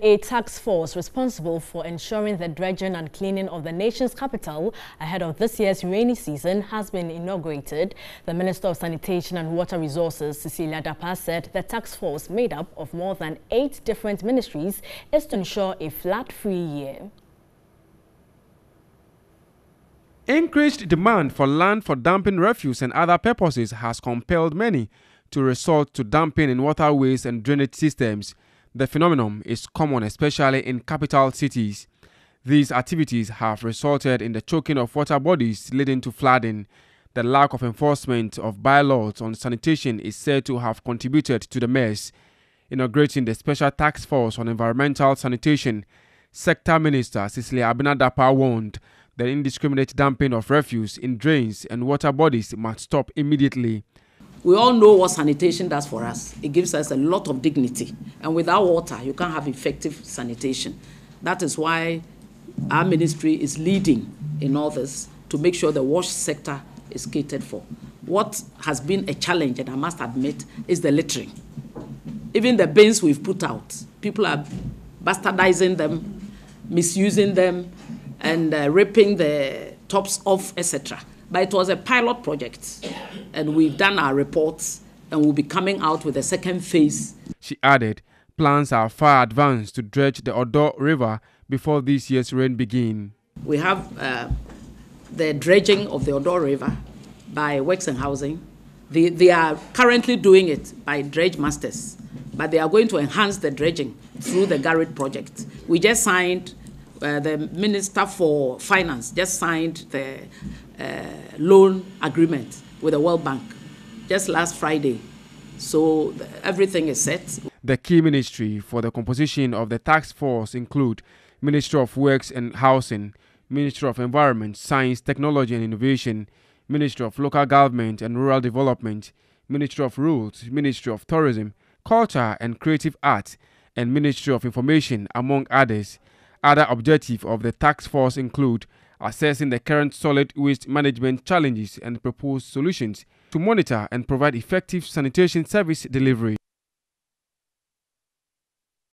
A task force responsible for ensuring the dredging and cleaning of the nation's capital ahead of this year's rainy season has been inaugurated. The Minister of Sanitation and Water Resources, Cecilia Dapaah, said the task force, made up of more than eight different ministries, is to ensure a flood-free year. Increased demand for land for dumping refuse and other purposes has compelled many to resort to dumping in waterways and drainage systems. The phenomenon is common especially in capital cities. These activities have resulted in the choking of water bodies leading to flooding. The lack of enforcement of bylaws on sanitation is said to have contributed to the mess. Inaugurating the Special Task Force on Environmental Sanitation, Sector Minister Cecilia Abena Dapaah warned that indiscriminate dumping of refuse in drains and water bodies must stop immediately. We all know what sanitation does for us. It gives us a lot of dignity. And without water, you can't have effective sanitation. That is why our ministry is leading in all this to make sure the WASH sector is catered for. What has been a challenge, and I must admit, is the littering. Even the bins we've put out, people are bastardizing them, misusing them, and uh, ripping the tops off, etc. But it was a pilot project, and we've done our reports, and we'll be coming out with a second phase. She added, plans are far advanced to dredge the Odaw River before this year's rain begin. We have uh, the dredging of the Odaw River by Works and Housing. They, they are currently doing it by dredge masters, but they are going to enhance the dredging through the GARID project. We just signed uh, the Minister for Finance just signed the uh, loan agreement with the World Bank just last Friday. So everything is set. The key ministry for the composition of the task force include Ministry of Works and Housing, Ministry of Environment, Science, Technology and Innovation, Ministry of Local Government and Rural Development, Ministry of Rules, Ministry of Tourism, Culture and Creative Arts, and Ministry of Information, among others. Other objectives of the task force include assessing the current solid waste management challenges and propose solutions to monitor and provide effective sanitation service delivery.